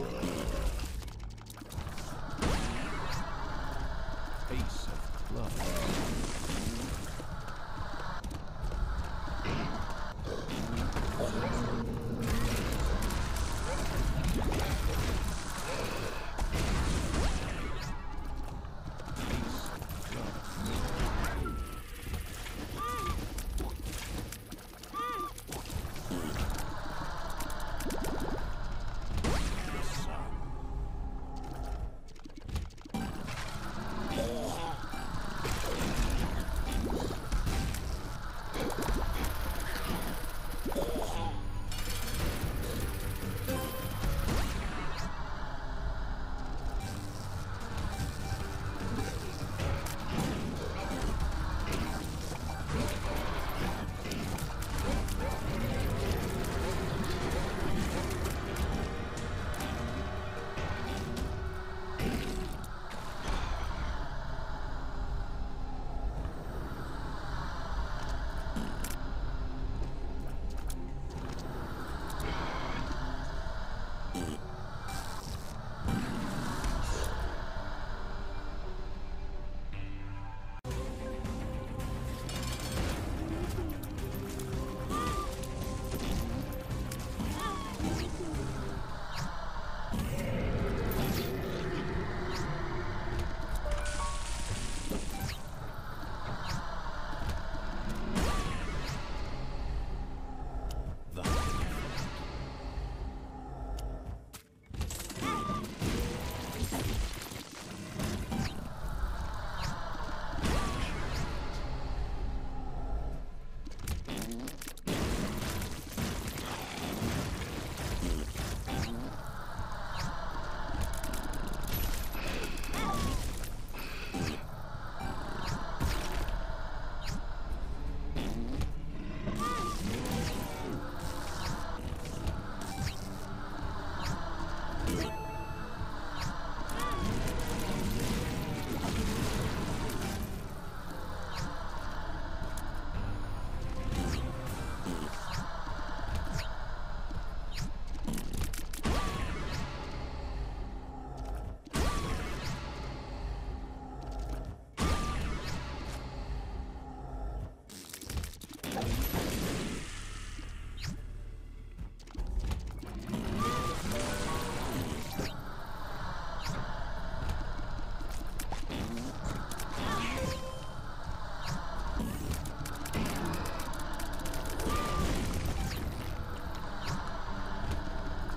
world.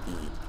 eat.